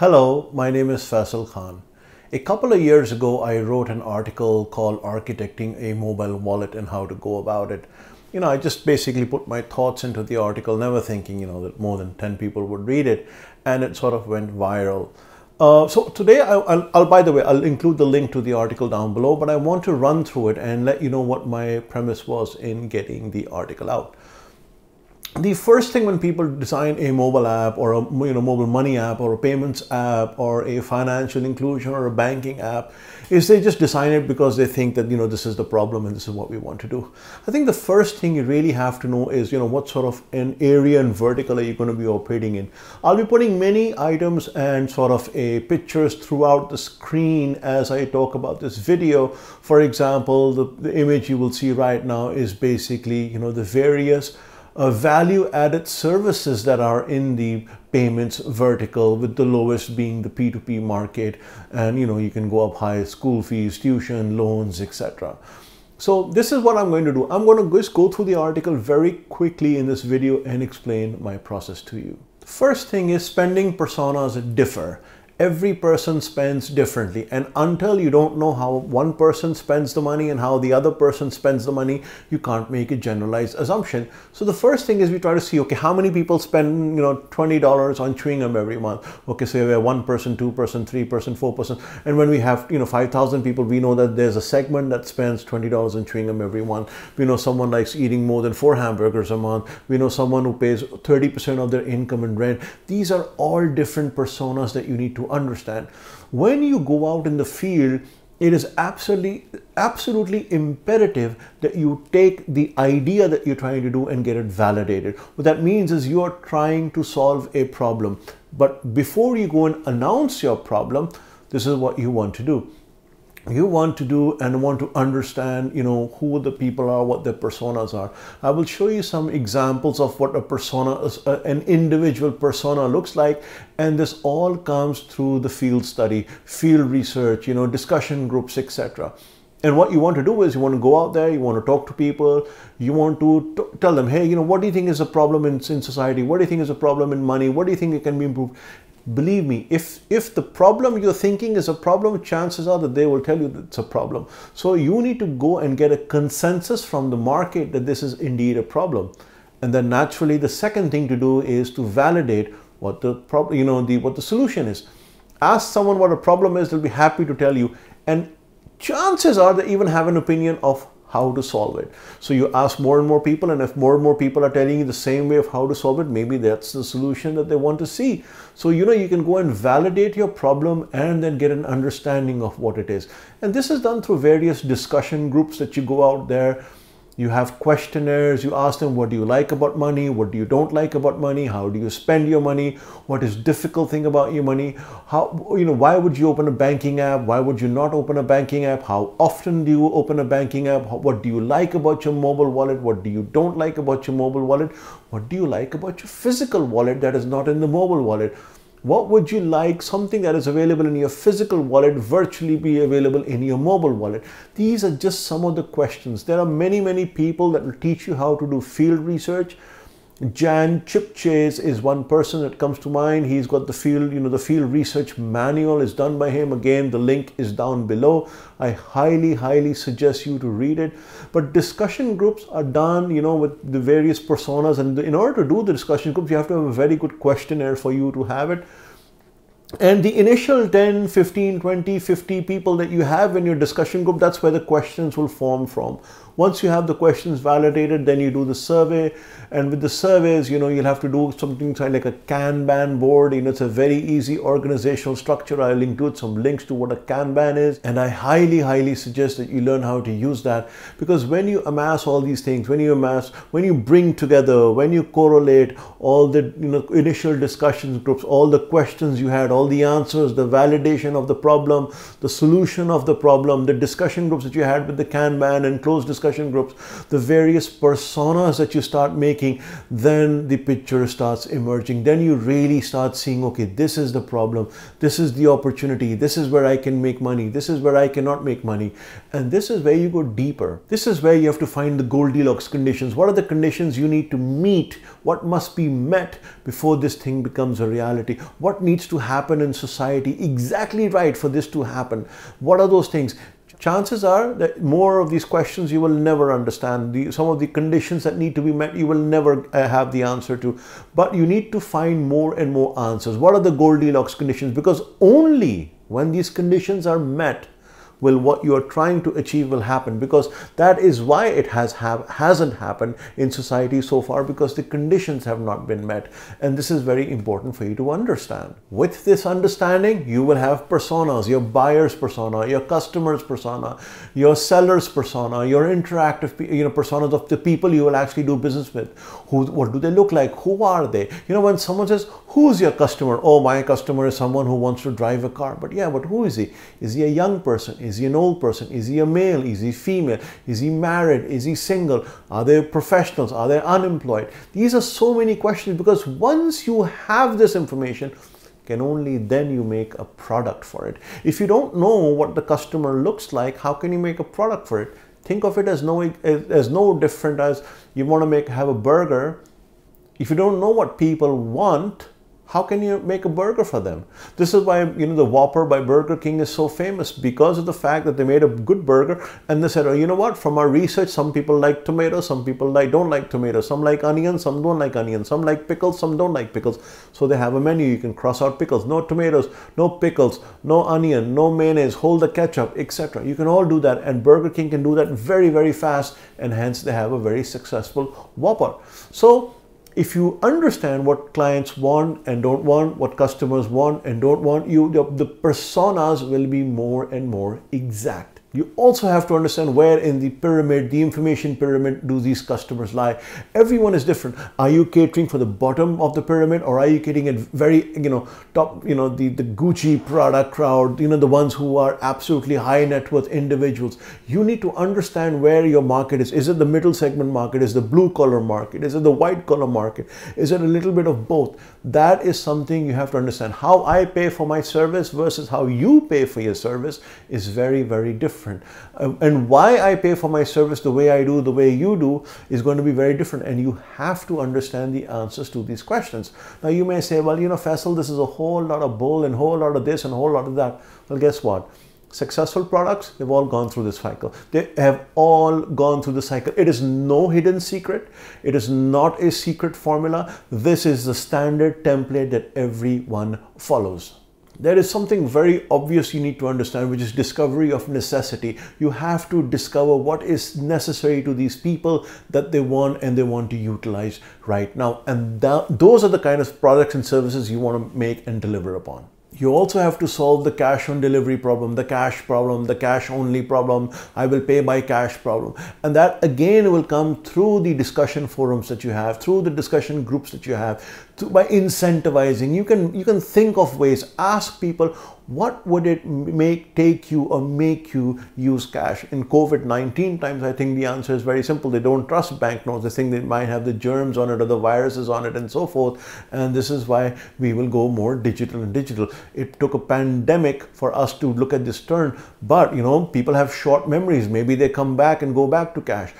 Hello, my name is Faisal Khan. A couple of years ago, I wrote an article called Architecting a Mobile Wallet and How to Go About It. You know, I just basically put my thoughts into the article, never thinking, you know, that more than 10 people would read it, and it sort of went viral. Uh, so today, I, will I'll, by the way, I'll include the link to the article down below, but I want to run through it and let you know what my premise was in getting the article out the first thing when people design a mobile app or a you know mobile money app or a payments app or a financial inclusion or a banking app is they just design it because they think that you know this is the problem and this is what we want to do. I think the first thing you really have to know is you know what sort of an area and vertical are you going to be operating in. I'll be putting many items and sort of a pictures throughout the screen as i talk about this video. For example the, the image you will see right now is basically you know the various uh, value added services that are in the payments vertical with the lowest being the P2P market and you know you can go up high school fees, tuition, loans, etc. So this is what I'm going to do. I'm going to just go through the article very quickly in this video and explain my process to you. First thing is spending personas differ every person spends differently. And until you don't know how one person spends the money and how the other person spends the money you can't make a generalized assumption. So the first thing is we try to see okay how many people spend you know $20 on chewing gum every month? Okay so we have one person two person three person four person. And when we have you know 5000 people we know that there's a segment that spends $20 on chewing gum every month. We know someone likes eating more than four hamburgers a month. We know someone who pays 30% of their income in rent. These are all different personas that you need to understand. When you go out in the field, it is absolutely absolutely imperative that you take the idea that you're trying to do and get it validated. What that means is you are trying to solve a problem. But before you go and announce your problem this is what you want to do you want to do and want to understand you know who the people are what their personas are. I will show you some examples of what a persona uh, an individual persona looks like and this all comes through the field study field research you know discussion groups etc and what you want to do is you want to go out there you want to talk to people you want to tell them hey you know what do you think is a problem in, in society? What do you think is a problem in money? What do you think it can be improved believe me, if, if the problem you're thinking is a problem, chances are that they will tell you that it's a problem. So you need to go and get a consensus from the market that this is indeed a problem. And then naturally, the second thing to do is to validate what the problem, you know, the what the solution is. Ask someone what a problem is, they'll be happy to tell you. And chances are they even have an opinion of how to solve it. So you ask more and more people, and if more and more people are telling you the same way of how to solve it, maybe that's the solution that they want to see. So you know you can go and validate your problem and then get an understanding of what it is. And this is done through various discussion groups that you go out there you have questionnaires you ask them what do you like about money? What do you don't like about money? How do you spend your money? What is difficult thing about your money? How you know why would you open a banking app? Why would you not open a banking app? How often do you open a banking app? What do you like about your mobile wallet? What do you don't like about your mobile wallet? What do you like about your physical wallet that is not in the mobile wallet what would you like something that is available in your physical wallet virtually be available in your mobile wallet? These are just some of the questions. There are many, many people that will teach you how to do field research Jan Chipchase is one person that comes to mind. He's got the field, you know, the field research manual is done by him. Again, the link is down below. I highly, highly suggest you to read it. But discussion groups are done, you know, with the various personas. And in order to do the discussion groups, you have to have a very good questionnaire for you to have it. And the initial 10, 15, 20, 50 people that you have in your discussion group, that's where the questions will form from. Once you have the questions validated, then you do the survey. And with the surveys, you know, you'll have to do something like a Kanban board. You know, it's a very easy organizational structure. I'll include some links to what a Kanban is. And I highly, highly suggest that you learn how to use that because when you amass all these things, when you amass, when you bring together, when you correlate all the, you know, initial discussion groups, all the questions you had, all the answers, the validation of the problem, the solution of the problem, the discussion groups that you had with the Kanban and closed discussion discussion groups, the various personas that you start making, then the picture starts emerging. Then you really start seeing, okay, this is the problem, this is the opportunity, this is where I can make money, this is where I cannot make money. And this is where you go deeper. This is where you have to find the Goldilocks conditions. What are the conditions you need to meet? What must be met before this thing becomes a reality? What needs to happen in society exactly right for this to happen? What are those things? Chances are that more of these questions you will never understand. The, some of the conditions that need to be met, you will never uh, have the answer to. But you need to find more and more answers. What are the Goldilocks conditions? Because only when these conditions are met will what you are trying to achieve will happen. Because that is why it has have, hasn't happened in society so far because the conditions have not been met. And this is very important for you to understand. With this understanding you will have personas your buyer's persona your customer's persona your seller's persona your interactive you know personas of the people you will actually do business with. Who what do they look like? Who are they? You know when someone says who's your customer? Oh my customer is someone who wants to drive a car. But yeah but who is he? Is he a young person is he an old person? Is he a male? Is he female? Is he married? Is he single? Are they professionals? Are they unemployed? These are so many questions because once you have this information, can only then you make a product for it. If you don't know what the customer looks like, how can you make a product for it? Think of it as no as no different as you want to make have a burger. If you don't know what people want, how can you make a burger for them? This is why you know the Whopper by Burger King is so famous because of the fact that they made a good burger and they said, oh, you know what? From our research, some people like tomatoes, some people like don't like tomatoes, some like onions, some don't like onions, some like pickles, some don't like pickles. So they have a menu. You can cross out pickles, no tomatoes, no pickles, no onion, no mayonnaise, hold the ketchup, etc. You can all do that, and Burger King can do that very, very fast, and hence they have a very successful Whopper. So if you understand what clients want and don't want, what customers want and don't want, you the, the personas will be more and more exact. You also have to understand where in the pyramid, the information pyramid, do these customers lie. Everyone is different. Are you catering for the bottom of the pyramid or are you catering at very, you know, top, you know, the, the Gucci product crowd, you know, the ones who are absolutely high net worth individuals. You need to understand where your market is. Is it the middle segment market? Is the blue collar market? Is it the white collar market? Is it a little bit of both? That is something you have to understand. How I pay for my service versus how you pay for your service is very, very different different. Uh, and why I pay for my service the way I do, the way you do, is going to be very different. And you have to understand the answers to these questions. Now, you may say, well, you know, Faisal, this is a whole lot of bull and whole lot of this and whole lot of that. Well, guess what? Successful products, they've all gone through this cycle. They have all gone through the cycle. It is no hidden secret. It is not a secret formula. This is the standard template that everyone follows there is something very obvious you need to understand, which is discovery of necessity. You have to discover what is necessary to these people that they want and they want to utilize right now. And that, those are the kind of products and services you want to make and deliver upon. You also have to solve the cash on delivery problem, the cash problem, the cash only problem, I will pay by cash problem. And that again will come through the discussion forums that you have, through the discussion groups that you have, by incentivizing. You can you can think of ways, ask people what would it make take you or make you use cash? In covid-19 times i think the answer is very simple. They don't trust banknotes they think they might have the germs on it or the viruses on it and so forth. And this is why we will go more digital and digital. It took a pandemic for us to look at this turn. But you know people have short memories. Maybe they come back and go back to cash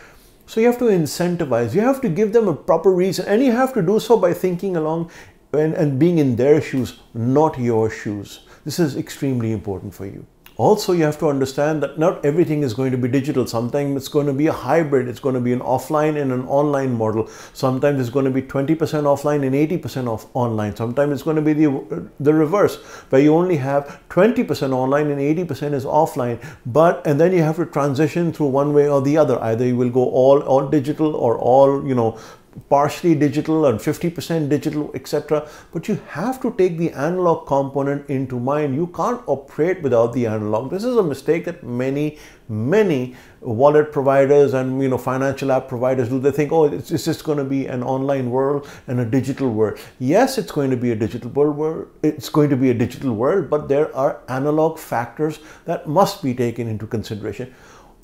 so you have to incentivize. You have to give them a proper reason. And you have to do so by thinking along and, and being in their shoes not your shoes. This is extremely important for you. Also, you have to understand that not everything is going to be digital. Sometimes it's going to be a hybrid. It's going to be an offline and an online model. Sometimes it's going to be 20% offline and 80% off online. Sometimes it's going to be the, the reverse, where you only have 20% online and 80% is offline. But, and then you have to transition through one way or the other. Either you will go all, all digital or all, you know, partially digital and 50% digital, etc. But you have to take the analog component into mind. You can't operate without the analog. This is a mistake that many, many wallet providers and you know financial app providers do. They think, oh, it's, it's just going to be an online world and a digital world. Yes, it's going to be a digital world. It's going to be a digital world, but there are analog factors that must be taken into consideration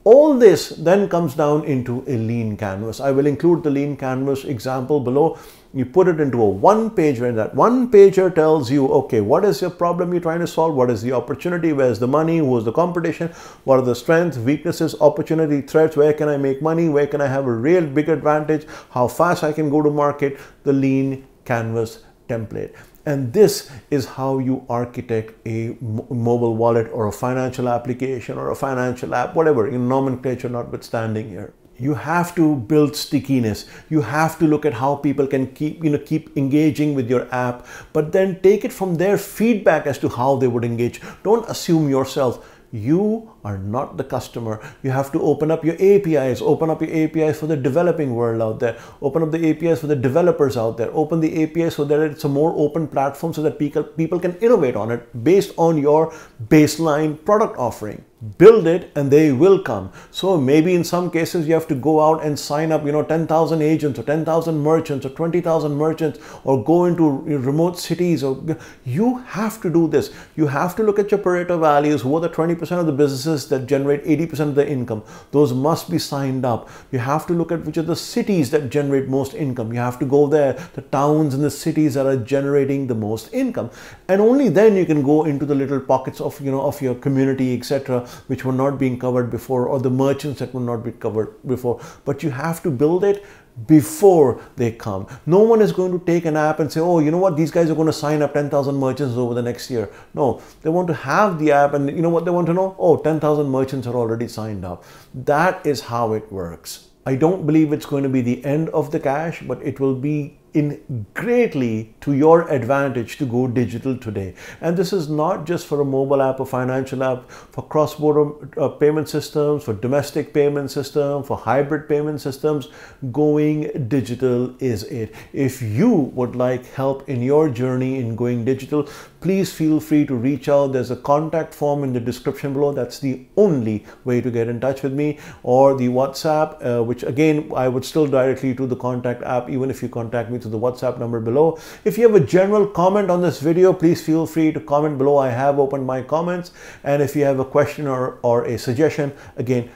All this then comes down into a lean canvas. I will include the lean canvas example below. You put it into a one pager and that one pager tells you, okay, what is your problem you're trying to solve? What is the opportunity? Where's the money? Who's the competition? What are the strengths, weaknesses, opportunity, threats? Where can I make money? Where can I have a real big advantage? How fast I can go to market? The lean canvas template. And this is how you architect a mobile wallet or a financial application or a financial app, whatever, in nomenclature notwithstanding here. You have to build stickiness. You have to look at how people can keep, you know, keep engaging with your app, but then take it from their feedback as to how they would engage. Don't assume yourself. You are not the customer. You have to open up your APIs, open up your APIs for the developing world out there, open up the APIs for the developers out there, open the APIs so that it's a more open platform so that people, people can innovate on it based on your baseline product offering build it and they will come so maybe in some cases you have to go out and sign up you know 10,000 agents or 10,000 merchants or 20,000 merchants or go into remote cities or you have to do this you have to look at your Pareto values who are the 20% of the businesses businesses that generate 80% of the income, those must be signed up. You have to look at which are the cities that generate most income. You have to go there, the towns and the cities that are generating the most income. And only then you can go into the little pockets of, you know, of your community, etc., which were not being covered before, or the merchants that were not being covered before. But you have to build it before they come. No one is going to take an app and say, oh, you know what, these guys are going to sign up 10,000 merchants over the next year. No, they want to have the app and you know what they want to know? Oh, 10,000 merchants are already signed up. That is how it works. I don't believe it's going to be the end of the cash, but it will be in greatly to your advantage to go digital today. And this is not just for a mobile app or financial app, for cross-border uh, payment systems, for domestic payment system, for hybrid payment systems, going digital is it. If you would like help in your journey in going digital, please feel free to reach out. There's a contact form in the description below. That's the only way to get in touch with me or the WhatsApp, uh, which again, I would still directly to the contact app, even if you contact me to the WhatsApp number below. If you have a general comment on this video, please feel free to comment below. I have opened my comments. And if you have a question or, or a suggestion, again,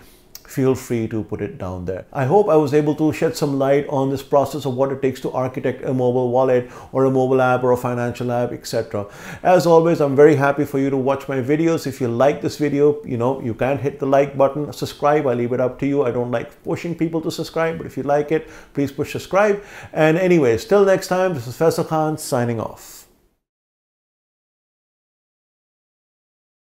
feel free to put it down there. I hope I was able to shed some light on this process of what it takes to architect a mobile wallet or a mobile app or a financial app, etc. As always, I'm very happy for you to watch my videos. If you like this video, you know, you can hit the like button, subscribe. I leave it up to you. I don't like pushing people to subscribe, but if you like it, please push subscribe. And anyways, till next time, this is Faisal Khan signing off.